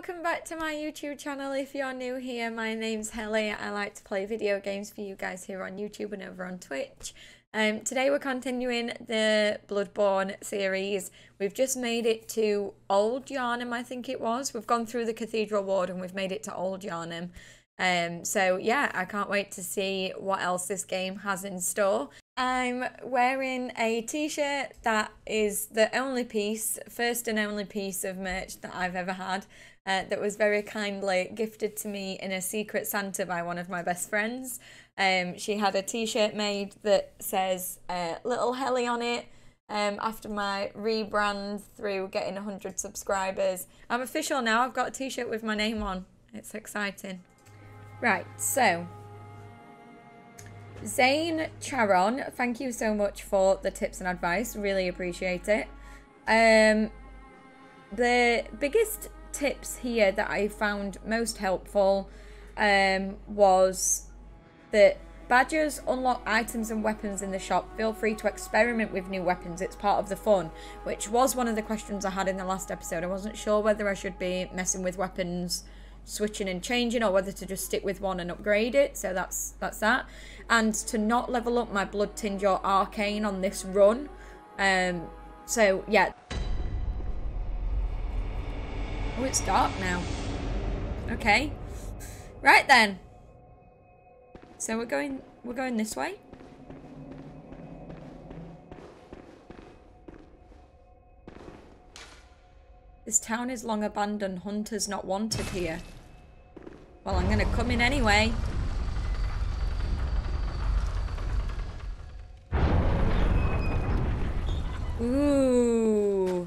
welcome back to my YouTube channel. If you're new here, my name's Helly. I like to play video games for you guys here on YouTube and over on Twitch. Um, today we're continuing the Bloodborne series. We've just made it to Old Yharnam, I think it was. We've gone through the Cathedral Ward and we've made it to Old Yharnam. Um, so yeah, I can't wait to see what else this game has in store. I'm wearing a t-shirt that is the only piece, first and only piece of merch that I've ever had uh, that was very kindly gifted to me in a secret Santa by one of my best friends. Um, she had a t-shirt made that says uh, Little Helly on it. Um, after my rebrand through getting 100 subscribers. I'm official now. I've got a t-shirt with my name on. It's exciting. Right, so Zane Charon, thank you so much for the tips and advice. Really appreciate it. Um, the biggest tips here that I found most helpful um, was that badges unlock items and weapons in the shop. Feel free to experiment with new weapons. It's part of the fun, which was one of the questions I had in the last episode. I wasn't sure whether I should be messing with weapons switching and changing or whether to just stick with one and upgrade it so that's that's that and to not level up my blood tinge or arcane on this run um so yeah oh it's dark now okay right then so we're going we're going this way This town is long abandoned. Hunters not wanted here. Well, I'm gonna come in anyway. Ooh.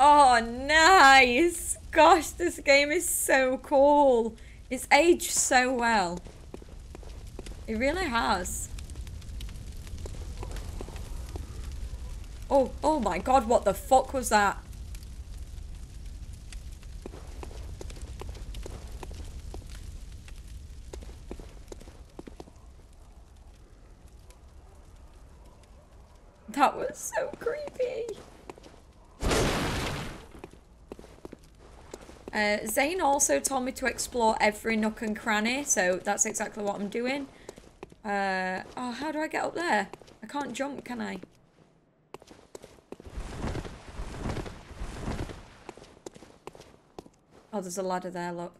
Oh, nice. Gosh, this game is so cool. It's aged so well. It really has. Oh, oh my god, what the fuck was that was so creepy. Uh, Zane also told me to explore every nook and cranny, so that's exactly what I'm doing. Uh, oh, how do I get up there? I can't jump, can I? Oh, there's a ladder there, look.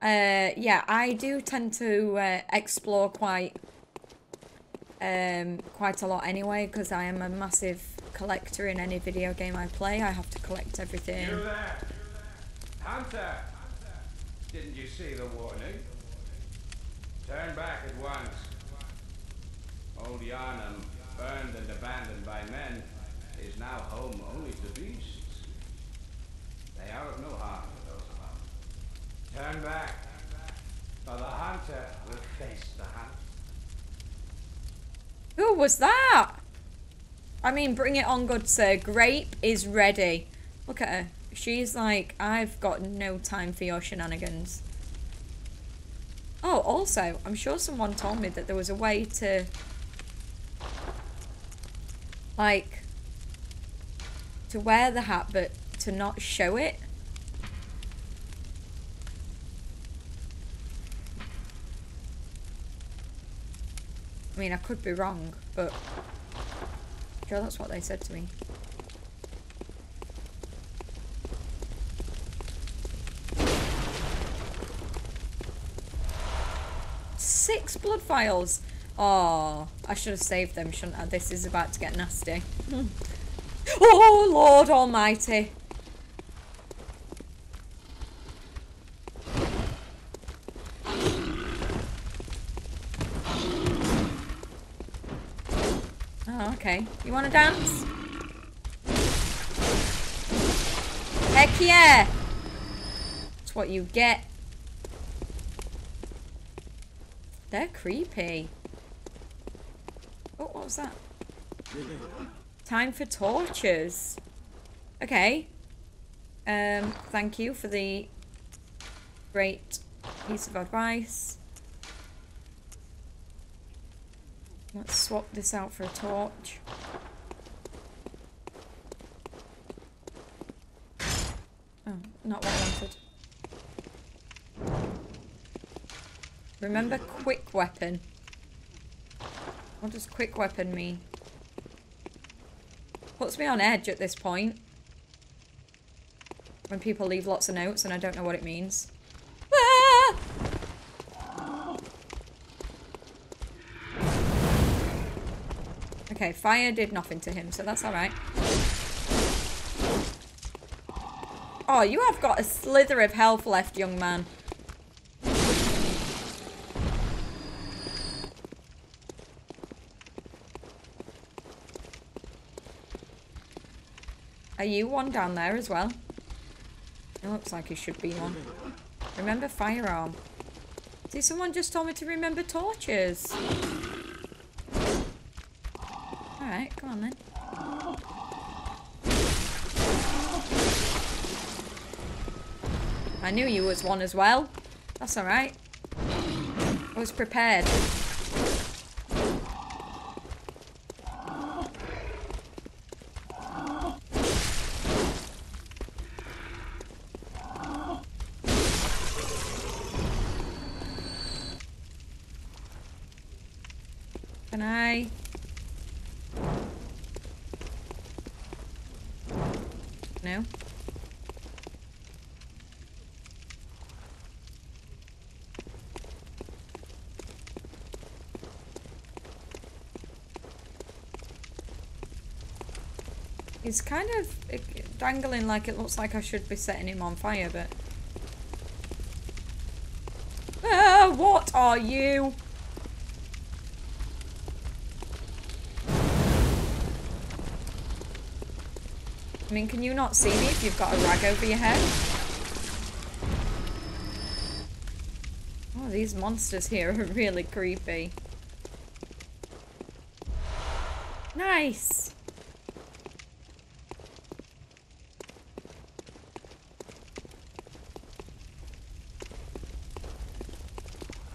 Uh, yeah, I do tend to uh, explore quite um, quite a lot anyway, because I am a massive collector in any video game I play. I have to collect everything. Hunter! Didn't you see the warning? Turn back at once. Old Yharnam, burned and abandoned by men, is now home only to beasts. They are of no harm to those of us. Turn back, for the hunter will face the hunt. Who was that? I mean, bring it on, good sir. Grape is ready. Look at her. She's like, I've got no time for your shenanigans. Oh, also, I'm sure someone told me that there was a way to... Like... To wear the hat, but to not show it. I mean, I could be wrong, but sure that's what they said to me. Six blood vials. Oh, I should have saved them, shouldn't I? This is about to get nasty. Hmm. oh, Lord Almighty. Oh, okay. You want to dance? Heck yeah! That's what you get. They're creepy. Oh, what was that? Time for torches. Okay. Um, thank you for the great piece of advice. Let's swap this out for a torch. Oh, not what I wanted. Remember quick weapon. What does quick weapon mean? Puts me on edge at this point. When people leave lots of notes and I don't know what it means. Ah! Okay, fire did nothing to him, so that's alright. Oh, you have got a slither of health left, young man. Are you one down there as well? It looks like he should be one. Remember firearm. See, someone just told me to remember torches. Alright, come on then. I knew you was one as well. That's alright. I was prepared. Can I? No? He's kind of dangling like it looks like I should be setting him on fire, but... Ah, what are you? I mean, can you not see me if you've got a rag over your head? Oh, these monsters here are really creepy. Nice!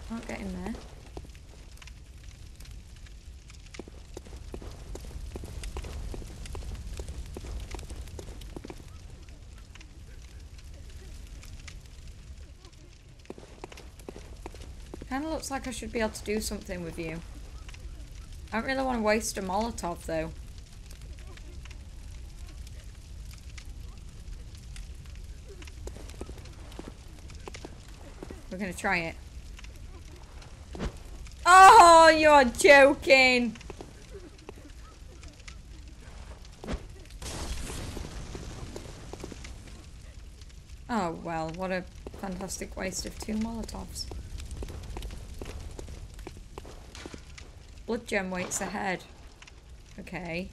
Can't get in there. Kinda looks like I should be able to do something with you. I don't really want to waste a Molotov though. We're gonna try it. Oh, you're joking! Oh well, what a fantastic waste of two Molotovs. Blood gem waits ahead. Okay.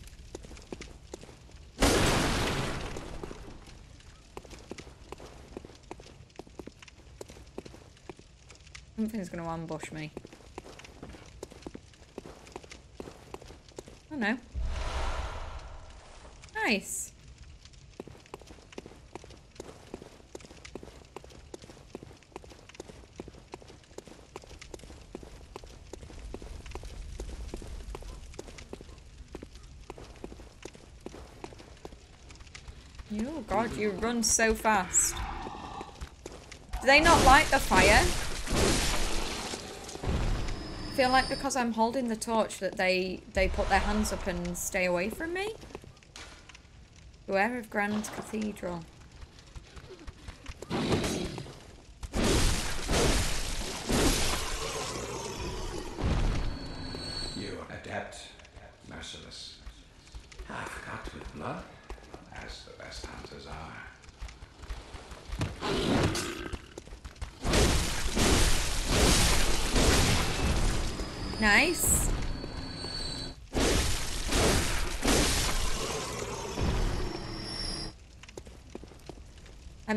Something's gonna ambush me. Oh no. Nice. Oh god, you run so fast. Do they not light the fire? I feel like because I'm holding the torch that they they put their hands up and stay away from me. Beware of Grand Cathedral.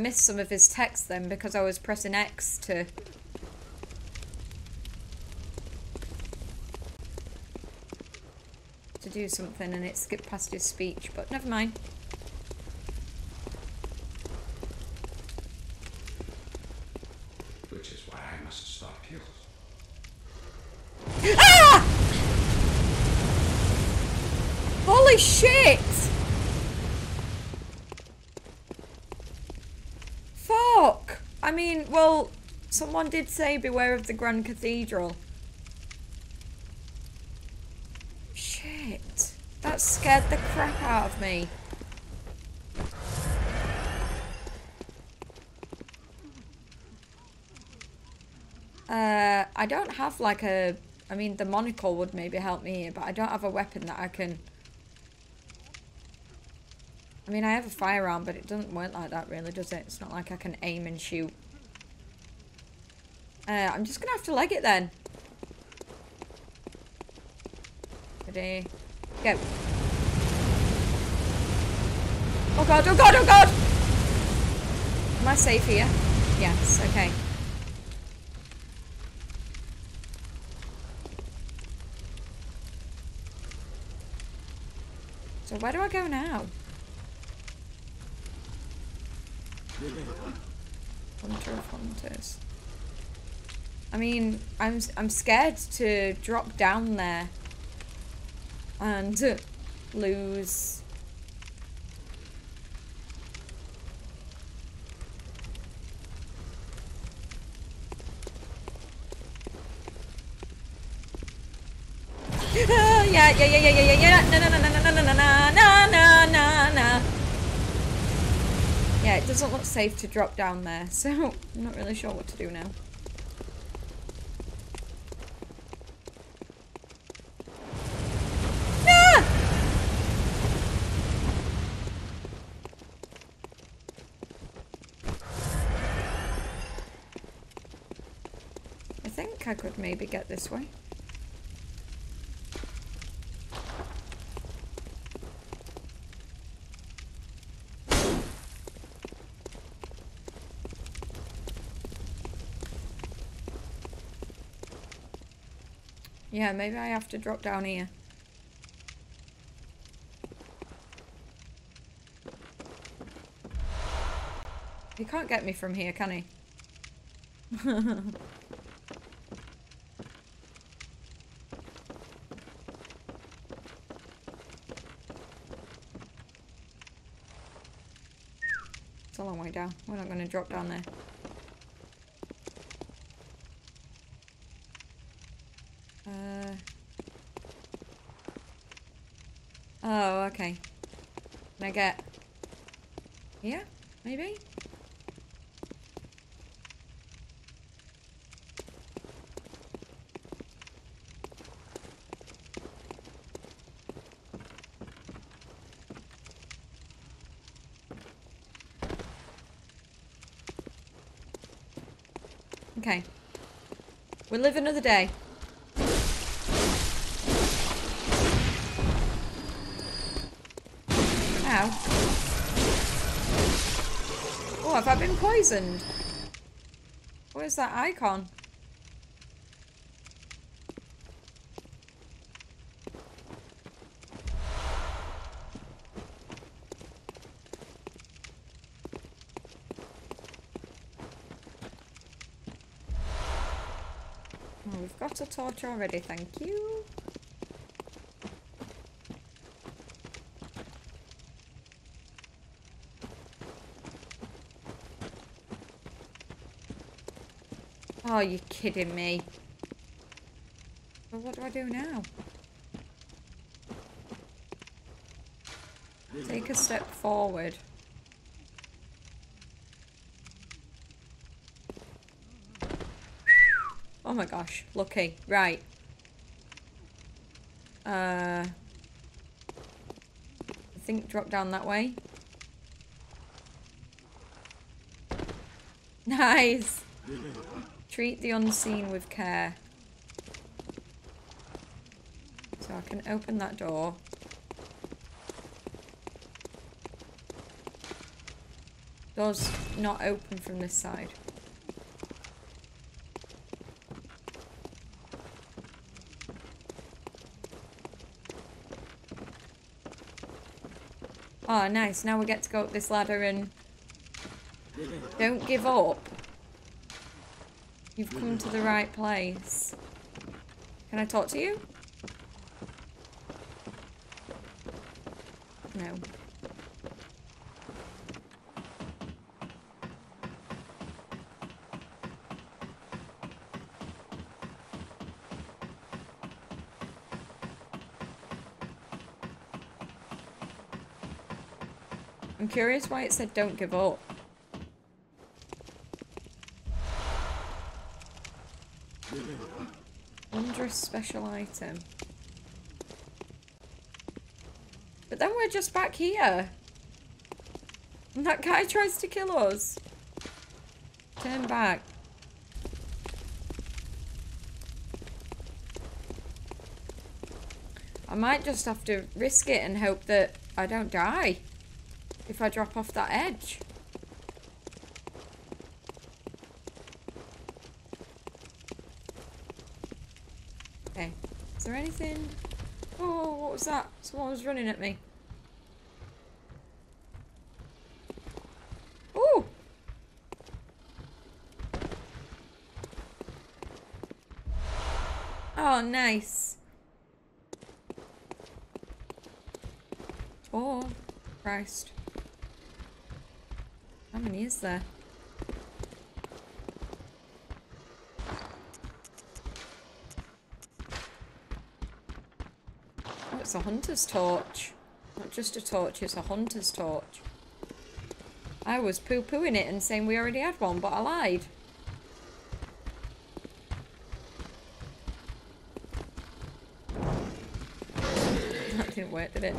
Missed some of his text then because I was pressing X to... to do something and it skipped past his speech, but never mind. Which is why I must stop you. Ah! Holy shit! I mean, well, did say beware of the Grand Cathedral. Shit. That scared the crap out of me. Uh, I don't have like a... I mean, the monocle would maybe help me here, but I don't have a weapon that I can... I mean, I have a firearm, but it doesn't work like that really, does it? It's not like I can aim and shoot. Uh, I'm just gonna have to leg it then. Ready? Go. Oh god, oh god, oh god! Am I safe here? Yes, okay. So where do I go now? Hunter of Hunters. I mean, I'm I'm scared to drop down there and lose. yeah, yeah, yeah, yeah, yeah, yeah, yeah. No, no, no, no, no, no, no, no, no, no, no. Yeah, it doesn't look safe to drop down there, so I'm not really sure what to do now. I I could maybe get this way. Yeah, maybe I have to drop down here. He can't get me from here, can he? We're not going to drop down there. We'll live another day. Ow. Oh, have I been poisoned? Where's that icon? Oh, already, thank you. Oh, you kidding me? Well, what do I do now? Take a step forward. My gosh, lucky. Right. Uh, I think drop down that way. Nice! Treat the unseen with care. So I can open that door. Door's not open from this side. Oh, nice. Now we get to go up this ladder and... Don't give up. You've come to the right place. Can I talk to you? No. I'm curious why it said don't give up. Wondrous special item. But then we're just back here. And that guy tries to kill us. Turn back. I might just have to risk it and hope that I don't die if I drop off that edge. Okay. Is there anything? Oh, what was that? Someone was running at me. Oh! Oh, nice. Oh, Christ. How many is there? Oh, it's a hunter's torch. Not just a torch, it's a hunter's torch. I was poo-pooing it and saying we already had one, but I lied. That didn't work, did it?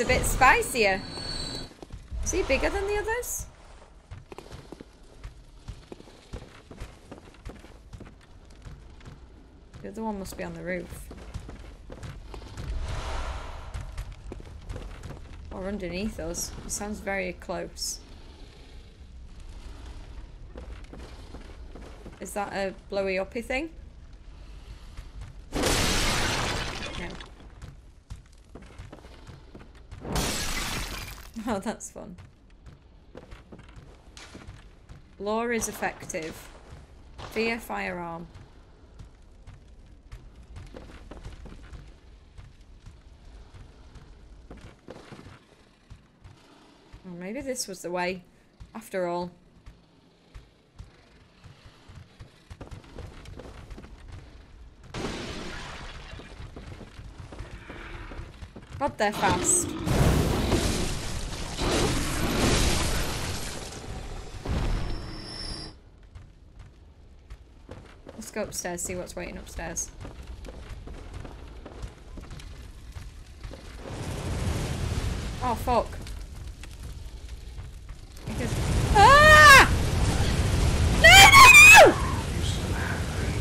A bit spicier. Is he bigger than the others? The other one must be on the roof. Or underneath us. It sounds very close. Is that a blowy uppy thing? That's fun. Law is effective. Fear firearm. Well, maybe this was the way, after all. God, they're fast. Go upstairs, see what's waiting upstairs. Oh, fuck. Because... Ah! No, no, no!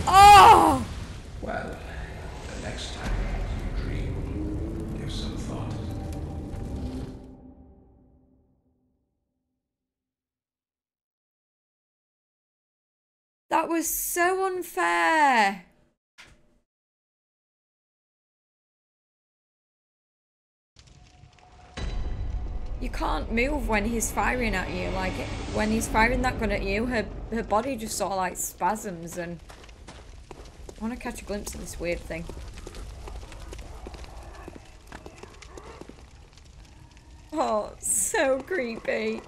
Oh! Well, the next time you dream, give some thought. That was so unfair. You can't move when he's firing at you. Like, when he's firing that gun at you, her, her body just sort of like spasms and... I want to catch a glimpse of this weird thing. Oh, so creepy.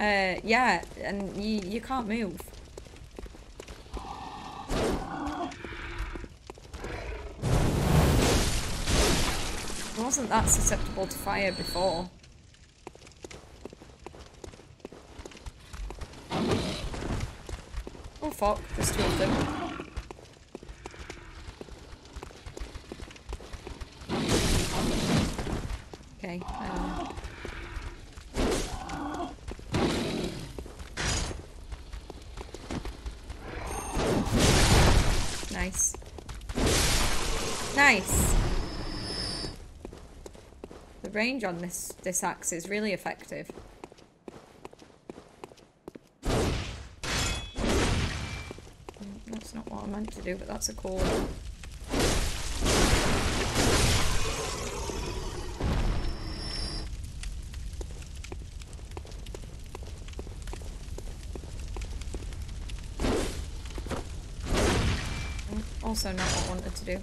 Uh, yeah, and you, you can't move. Wasn't that susceptible to fire before. Oh fuck, there's two of them. Okay. Nice. Nice. The range on this this axe is really effective. That's not what I meant to do, but that's a cool one. also not what I wanted to do.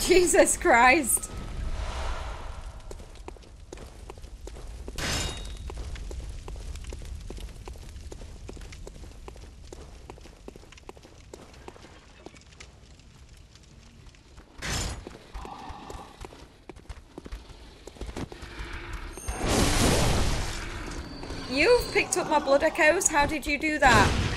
Jesus Christ! You've picked up my blood echoes? How did you do that?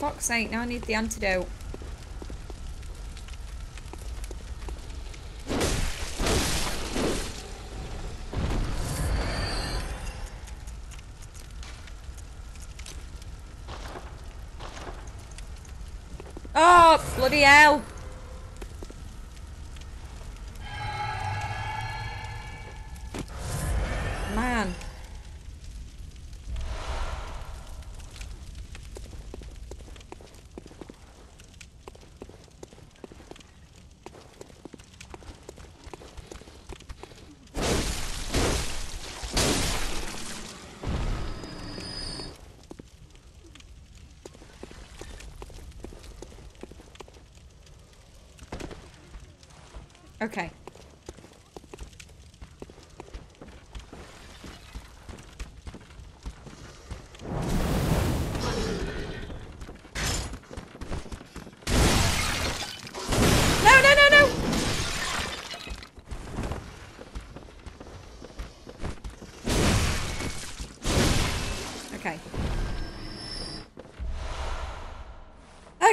Fuck's sake, now I need the antidote. Oh, bloody hell.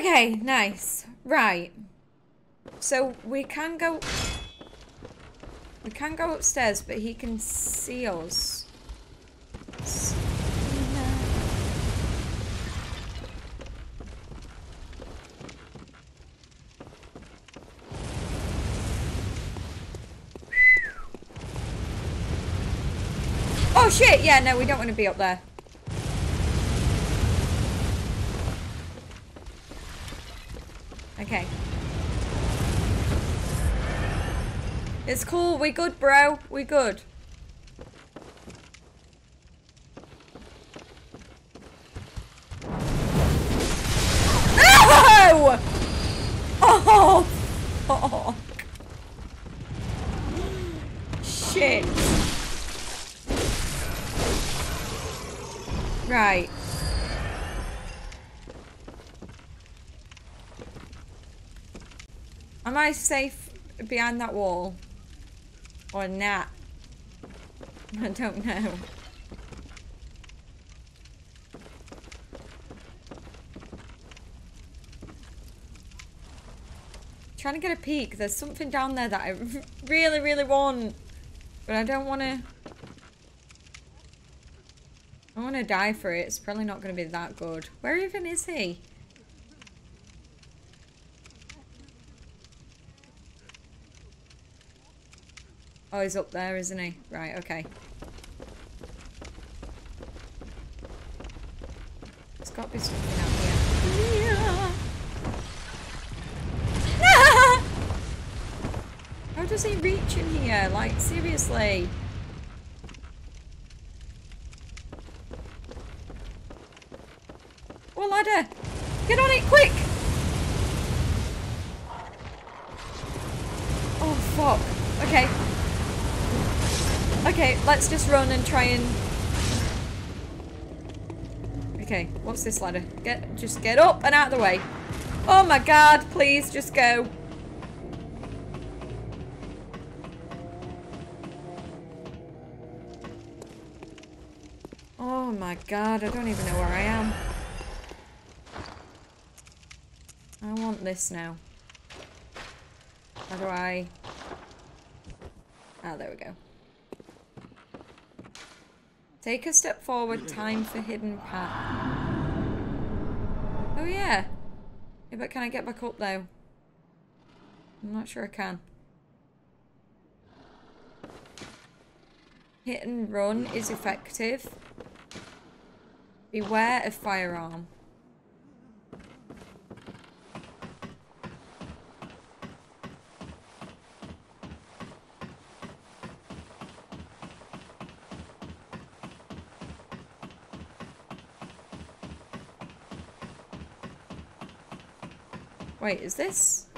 Okay, nice. Right. So we can go... We can go upstairs, but he can see us. Oh shit, yeah, no, we don't want to be up there. Okay. It's cool, we good, bro. We good. No! Oh, fuck. Shit. Right. Am I safe behind that wall? Or not? I don't know. Trying to get a peek. There's something down there that I really, really want. But I don't want to... I want to die for it. It's probably not going to be that good. Where even is he? Oh, he's up there, isn't he? Right, okay. There's got to be something out here. How does he reach in here? Like, seriously. Oh, ladder! Get on it, quick! Oh, fuck. Okay. Okay, let's just run and try and... Okay, what's this ladder? Get, just get up and out of the way. Oh my god, please, just go. Oh my god, I don't even know where I am. I want this now. How do I... Ah, there we go. Take a step forward, time for hidden path. Oh yeah. Yeah, but can I get back up though? I'm not sure I can. Hit and run is effective. Beware of firearm. Wait, is this?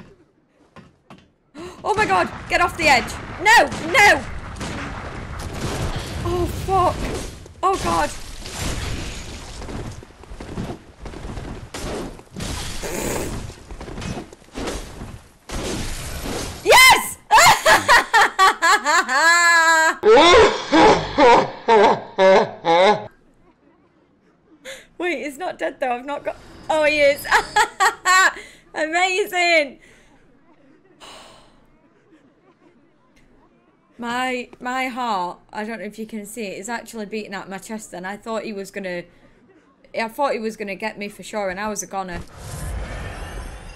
Oh my god, get off the edge. No, no. Oh fuck. Oh god. Yes! Wait, he's not dead though. I've not got. Oh, he is. My my heart. I don't know if you can see it. Is actually beating out my chest. And I thought he was gonna. I thought he was gonna get me for sure, and I was a goner.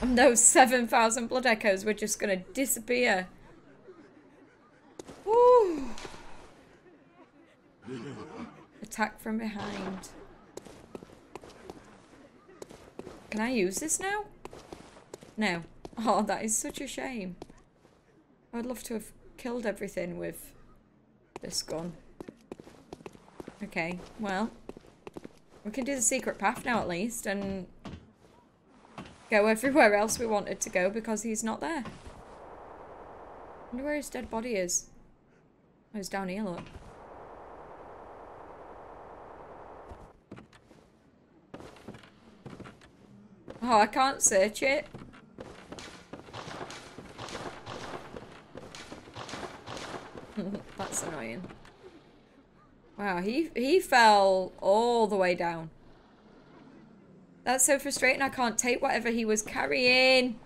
And those seven thousand blood echoes were just gonna disappear. Woo. Attack from behind. Can I use this now? No. Oh, that is such a shame. I'd love to have killed everything with this gun. Okay, well. We can do the secret path now at least and go everywhere else we wanted to go because he's not there. wonder where his dead body is. Oh, he's down here, look. Oh, I can't search it. That's annoying. Wow, he he fell all the way down. That's so frustrating. I can't take whatever he was carrying.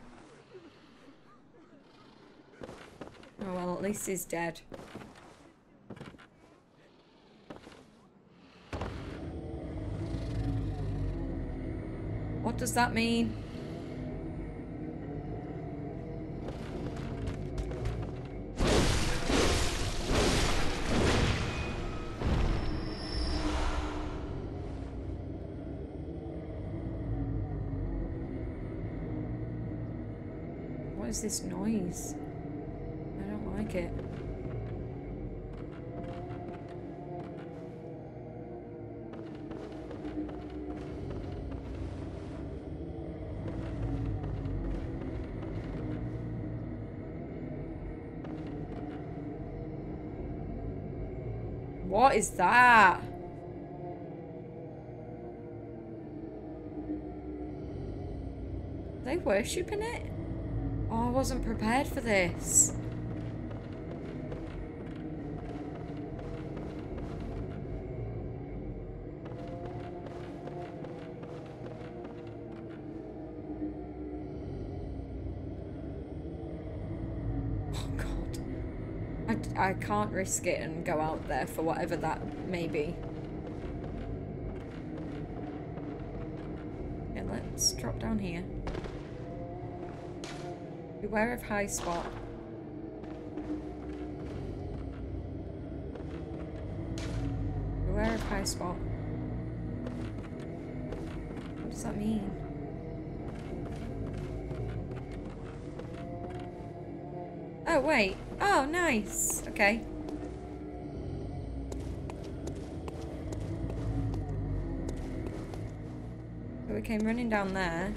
Oh, well, at least he's dead. What does that mean? Is this noise? I don't like it. What is that? Are they worshipping it? Wasn't prepared for this. Oh god. I, I can't risk it and go out there for whatever that may be. Yeah, let's drop down here. Beware of high spot. Beware of high spot. What does that mean? Oh, wait. Oh, nice. Okay. So we came running down there.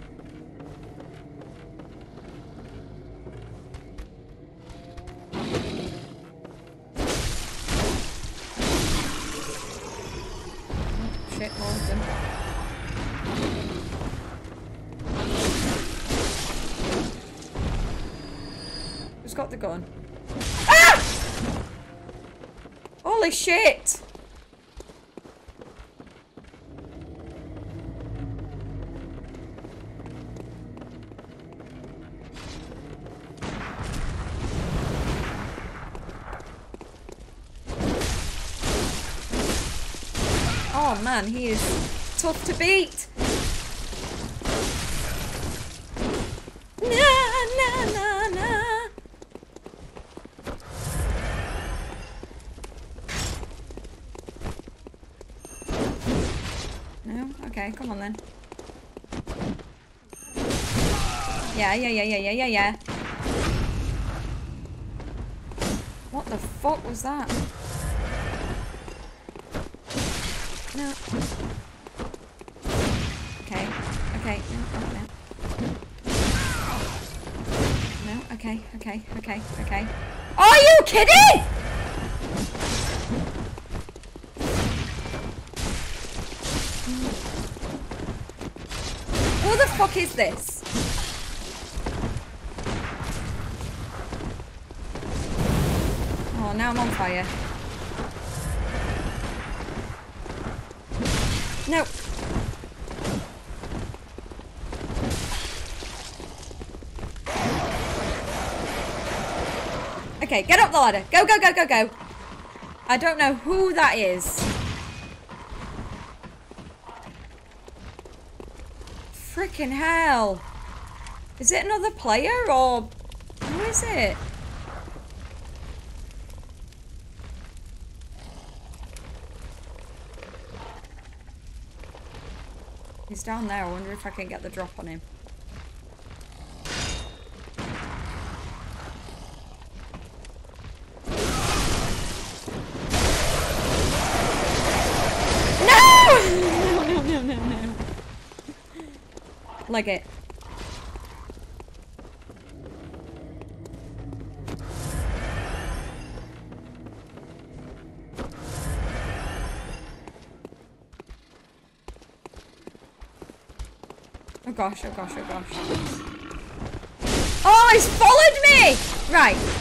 Man, he is tough to beat. No? Okay, come on then. Yeah, yeah, yeah, yeah, yeah, yeah, yeah. What the fuck was that? Okay, okay. Are you kidding? Who the fuck is this? Oh, now I'm on fire. Okay, get up the ladder. Go, go, go, go, go. I don't know who that is. Freaking hell. Is it another player or who is it? He's down there. I wonder if I can get the drop on him. No! No, no, no, no, no. Like it. Oh gosh, oh gosh, oh gosh. Oh, he's followed me! Right.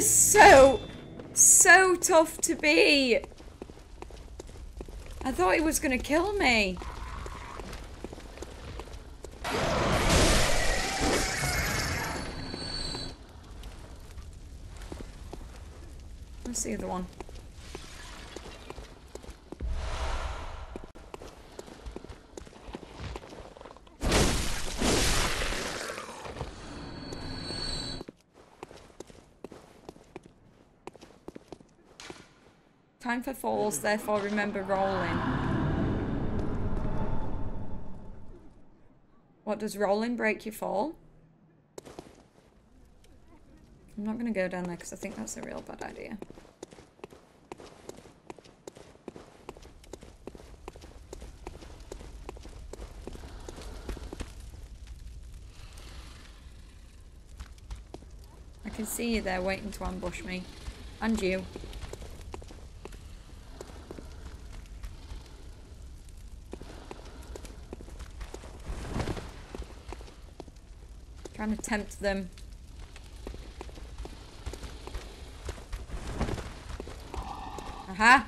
Was so, so tough to beat. I thought he was going to kill me. What's the other one? Time for falls, therefore remember rolling. What does rolling break your fall? I'm not going to go down there because I think that's a real bad idea. I can see you there waiting to ambush me. And you. Trying to tempt them. Aha!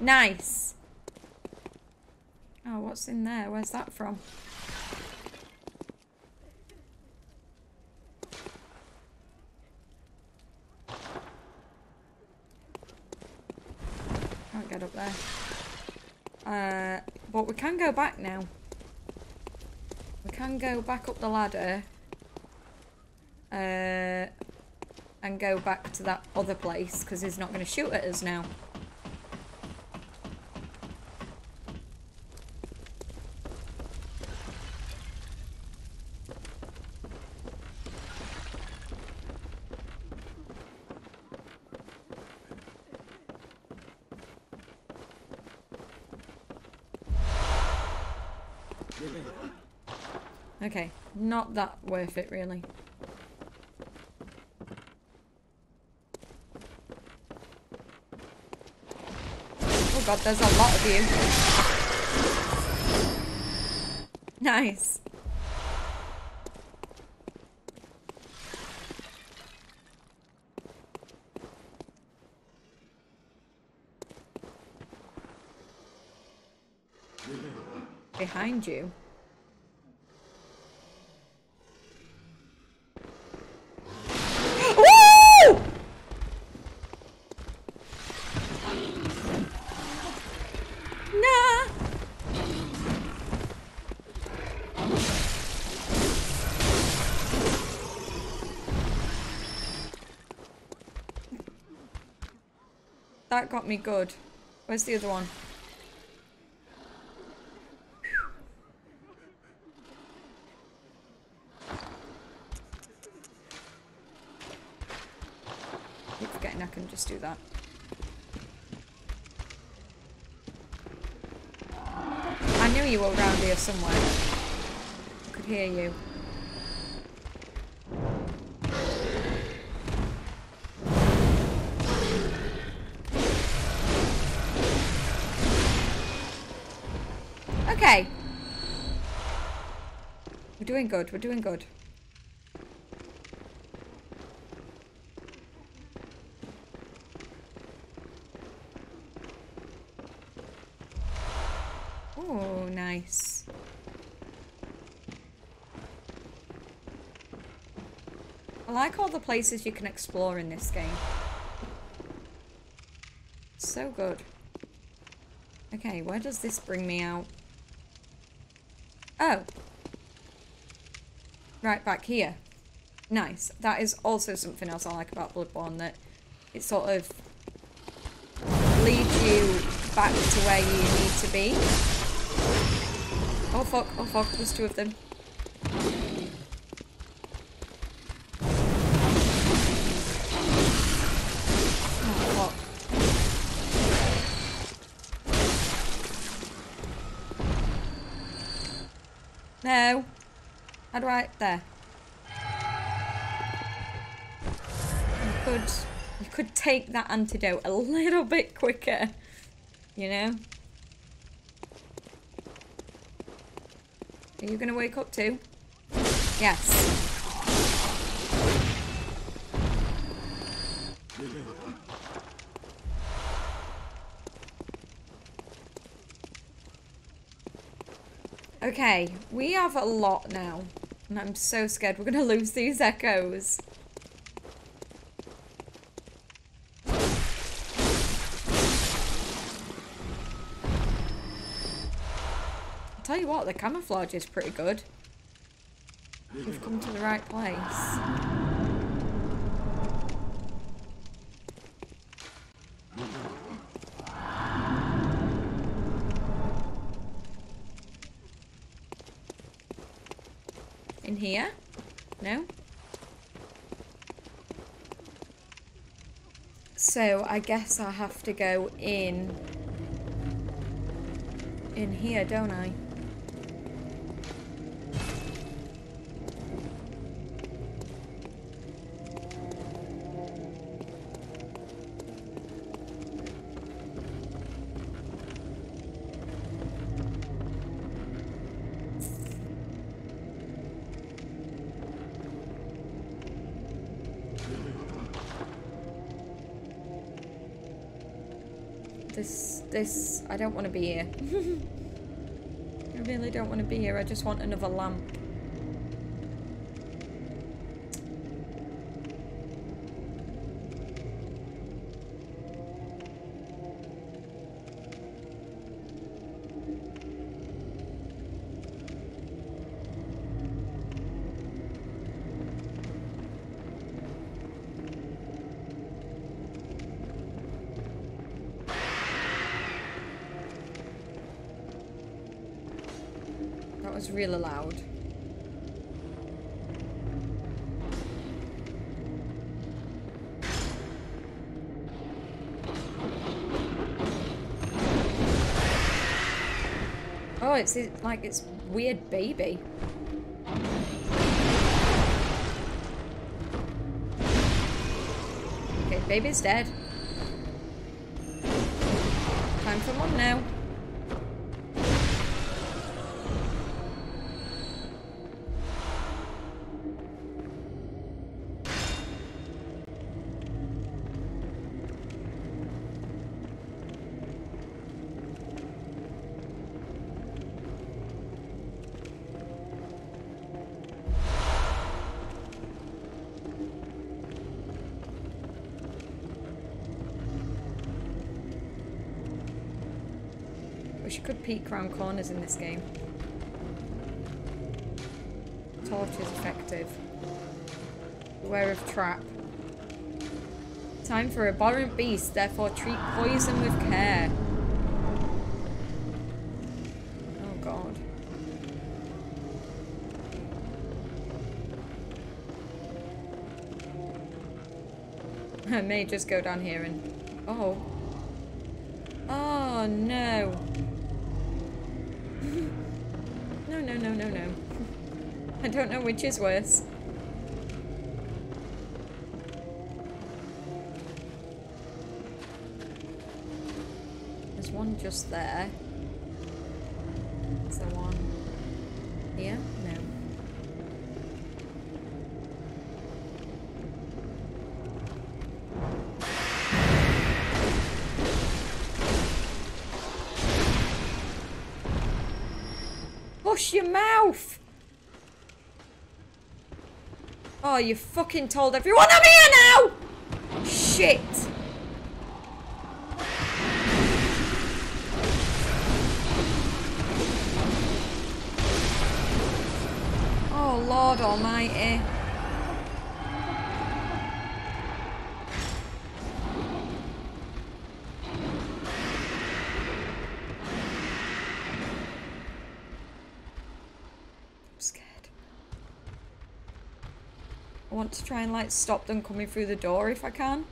Nice. Oh, what's in there? Where's that from? Can't get up there. Uh, but we can go back now. We can go back up the ladder. Uh, and go back to that other place because he's not going to shoot at us now. Okay, not that worth it really. Oh god, there's a lot of you. Nice. behind you. That got me good. Where's the other one? Do that. I knew you were around here somewhere. I could hear you. Okay. We're doing good, we're doing good. Oh, nice. I like all the places you can explore in this game. So good. Okay, where does this bring me out? Oh. Right back here. Nice. That is also something else I like about Bloodborne, that it sort of leads you back to where you need to be. Oh fuck, oh fuck, there's two of them. No. How do I... There. You could... You could take that antidote a little bit quicker. You know? Are you gonna wake up too? Yes. Okay, we have a lot now. And I'm so scared we're gonna lose these echoes. Camouflage is pretty good. We've come to the right place. In here? No? So I guess I have to go in in here, don't I? This, I don't want to be here. I really don't want to be here. I just want another lamp. That was really loud. Oh, it's like it's weird baby. Okay, baby's dead. Time for one now. Wish you could peek around corners in this game. Torch is effective. Beware of trap. Time for abhorrent beast, therefore treat poison with care. Oh god. I may just go down here and... Oh. Oh, no. no, no, no, no, no. I don't know which is worse. There's one just there one here? No. Hush your mouth! Oh, you fucking told everyone I'm here now! Shit! Oh, Lord Almighty. Try and like stop them coming through the door if I can.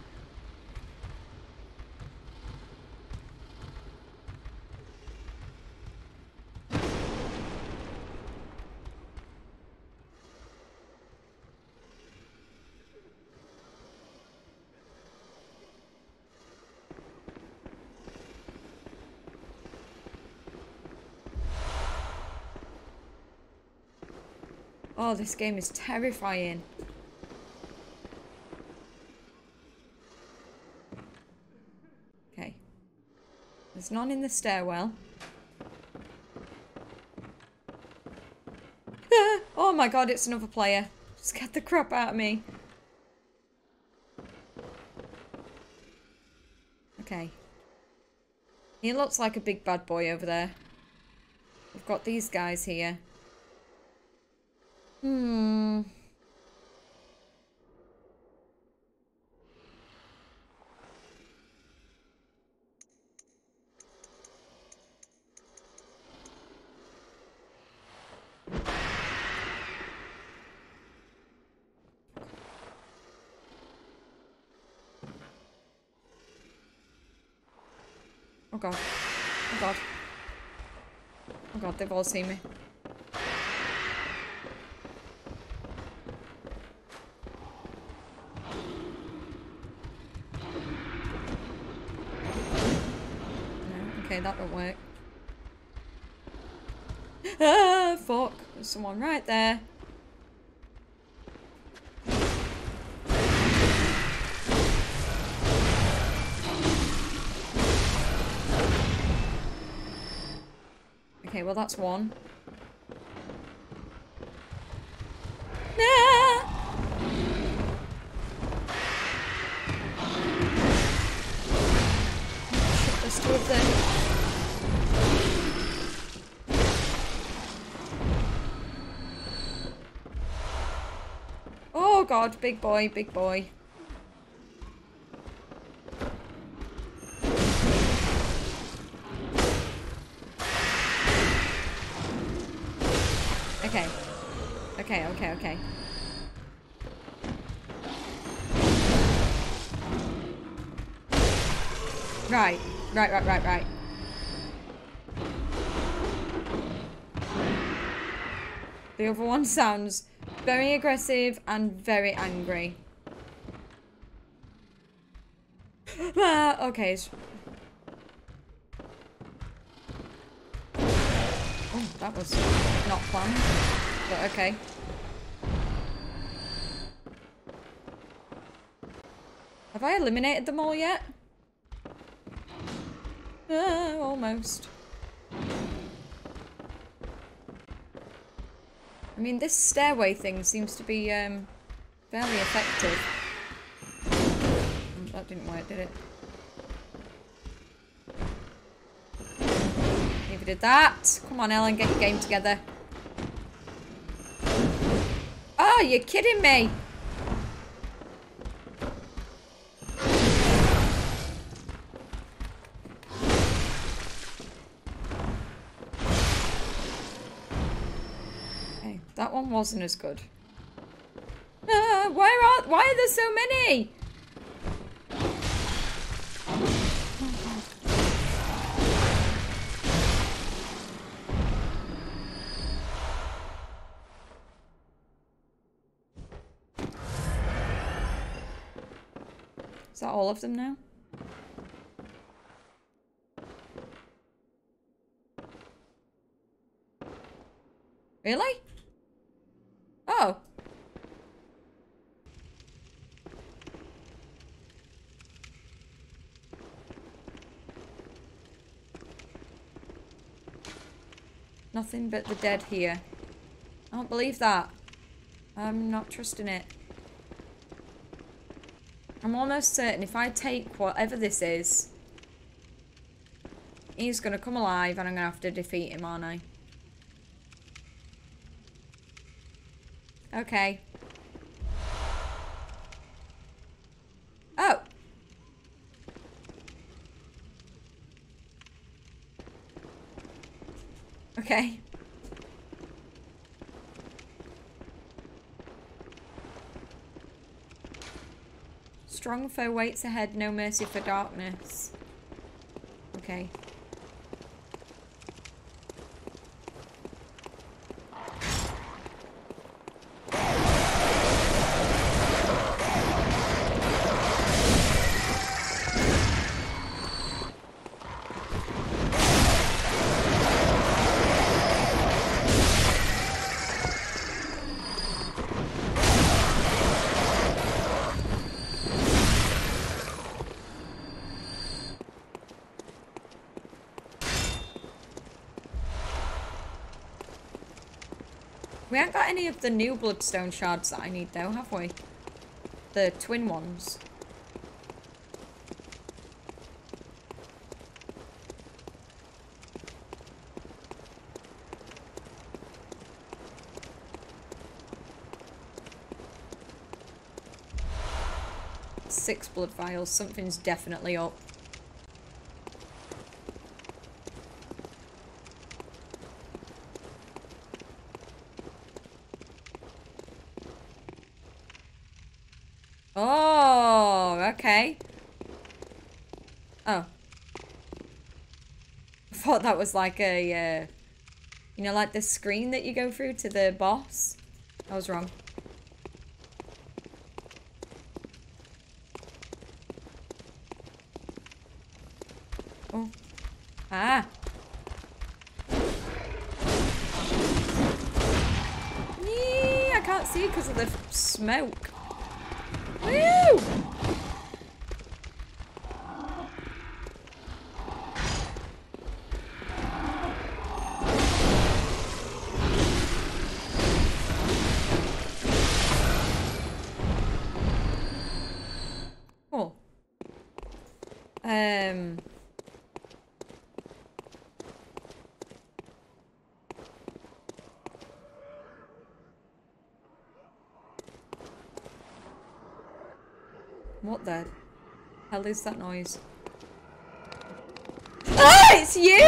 Oh, this game is terrifying. Okay. There's none in the stairwell. Oh my god, it's another player. Scared the crap out of me. Okay. He looks like a big bad boy over there. We've got these guys here. Hmm. Oh god. Oh god. Oh god, they've all seen me. Okay, that won't work. Ah, fuck. There's someone right there. Well that's one. Ah! Shit, there's two of them. Oh god, big boy, big boy. Right, right, right, right. The other one sounds very aggressive and very angry. ah, okay. Oh, that was not planned, but okay. Have I eliminated them all yet? Ah, almost. I mean, this stairway thing seems to be um, fairly effective. That didn't work, did it? Neither did that. Come on, Ellen, get your game together. Oh, you're kidding me. One wasn't as good. Uh, why are why are there so many? Is that all of them now? Really? Oh. Nothing but the dead here. I don't believe that. I'm not trusting it. I'm almost certain if I take whatever this is, he's going to come alive and I'm going to have to defeat him, aren't I? Okay. Oh. Okay. Strong foe waits ahead, no mercy for darkness. Okay. Any of the new bloodstone shards that I need though, have we? The twin ones. Six blood vials. Something's definitely up. Oh, okay. Oh. I thought that was like a, uh, you know, like the screen that you go through to the boss. I was wrong. Oh. Ah. Nee, I can't see because of the smoke. Woo! Is that noise? Ah, it's you!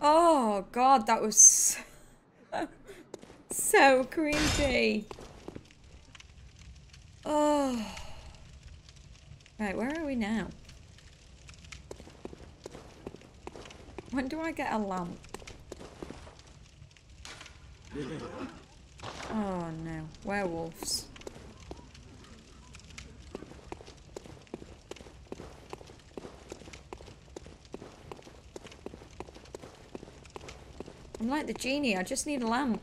Oh god, that was so, so creepy. Oh. Right, where are we now? When do I get a lamp? Oh no, werewolves. I'm like the genie, I just need a lamp.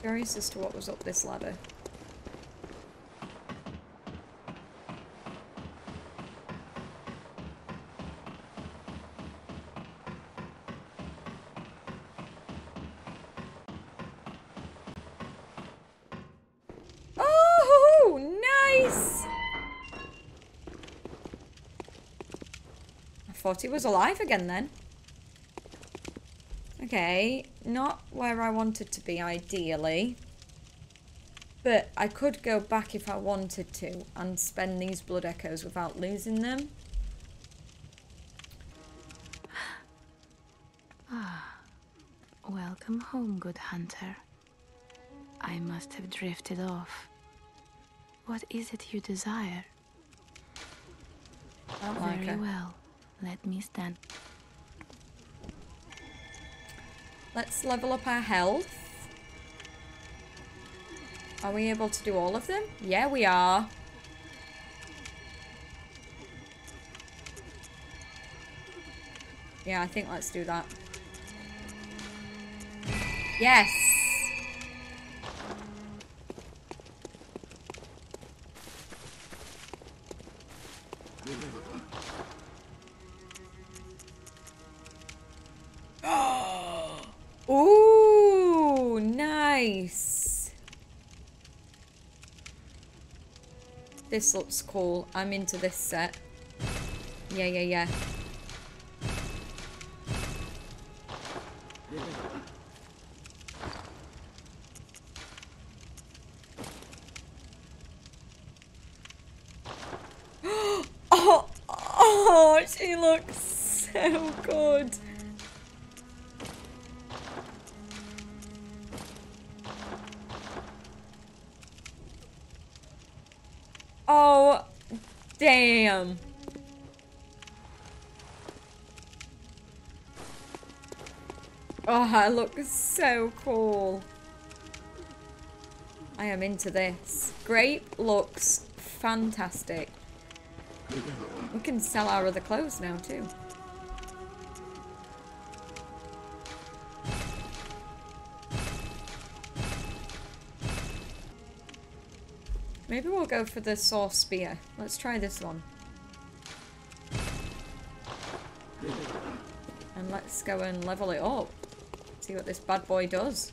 Curious as to what was up this ladder. Thought he was alive again then. Okay, not where I wanted to be ideally. But I could go back if I wanted to and spend these blood echoes without losing them. Ah, welcome home, good hunter. I must have drifted off. What is it you desire? I don't like Very well. Let me stand. Let's level up our health. Are we able to do all of them? Yeah, we are. Yeah, I think let's do that. Yes! This looks cool. I'm into this set. Yeah, yeah, yeah. oh, oh, she looks so good. Damn. Oh, I look so cool. I am into this. Grape looks fantastic. We can sell our other clothes now too. Maybe we'll go for the saw spear. Let's try this one. And let's go and level it up. See what this bad boy does.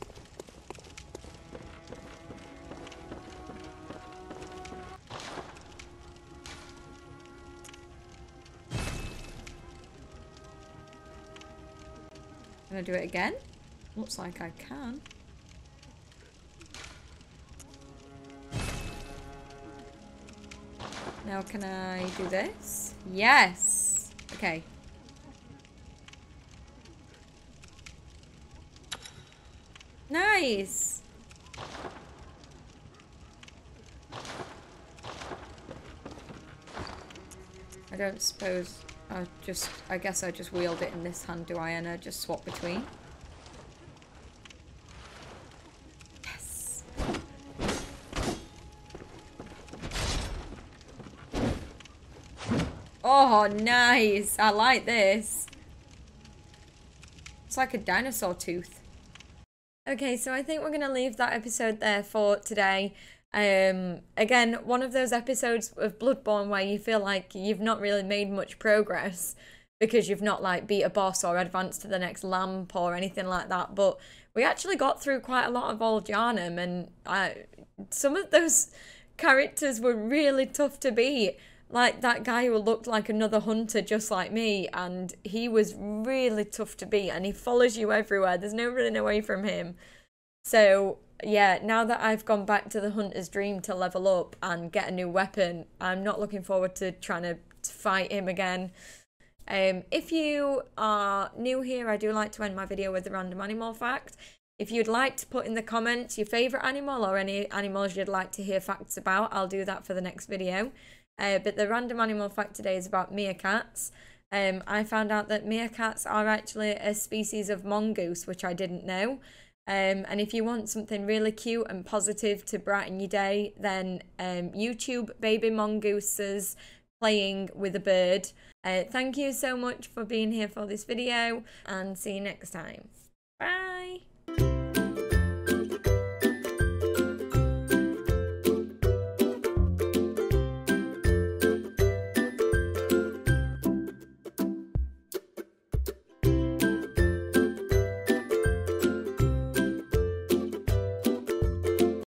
Can I do it again? Looks like I can. Now can I do this? Yes! Okay. Nice! I don't suppose I just I guess I just wield it in this hand, do I? And I just swap between. Oh, nice. I like this. It's like a dinosaur tooth. Okay, so I think we're going to leave that episode there for today. Um, again, one of those episodes of Bloodborne where you feel like you've not really made much progress because you've not like beat a boss or advanced to the next lamp or anything like that. But we actually got through quite a lot of Old Yharnam and I, some of those characters were really tough to beat. Like that guy who looked like another hunter just like me and he was really tough to beat and he follows you everywhere. There's no running away from him. So yeah, now that I've gone back to the hunter's dream to level up and get a new weapon, I'm not looking forward to trying to fight him again. Um, if you are new here, I do like to end my video with a random animal fact. If you'd like to put in the comments your favourite animal or any animals you'd like to hear facts about, I'll do that for the next video. Uh, but the random animal fact today is about meerkats. Um, I found out that meerkats are actually a species of mongoose, which I didn't know. Um, and if you want something really cute and positive to brighten your day, then um, YouTube baby mongooses playing with a bird. Uh, thank you so much for being here for this video and see you next time. Bye!